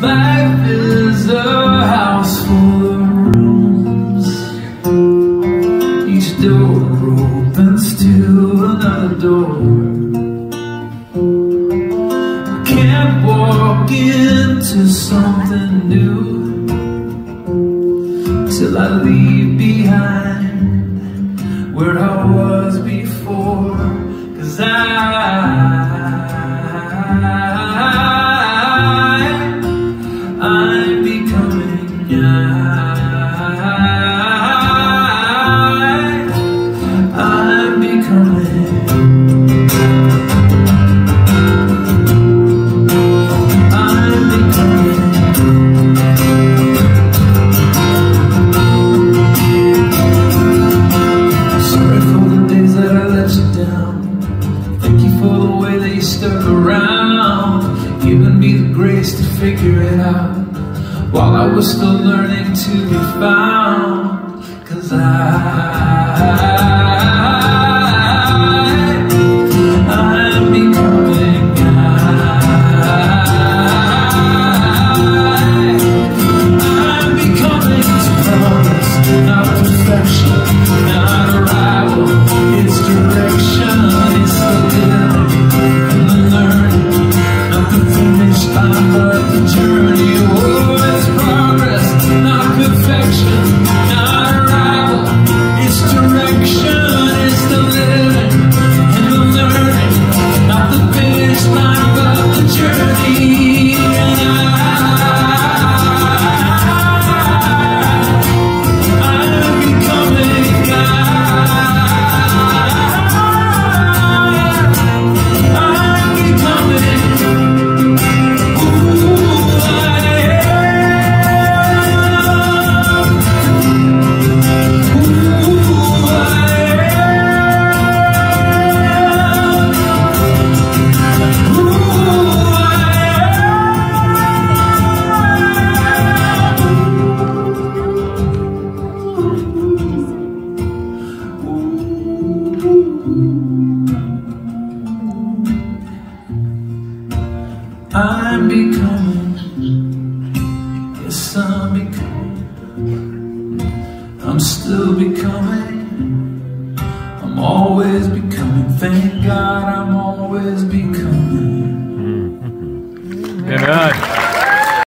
Life is a house full of rooms. Each door opens to another door. I can't walk into something new till I leave behind where I was before. Cause I way that you stuck around, giving me the grace to figure it out while I was still learning to be found. Cause I, I'm becoming, yes, I'm becoming, I'm still becoming, I'm always becoming, thank God I'm always becoming. Good.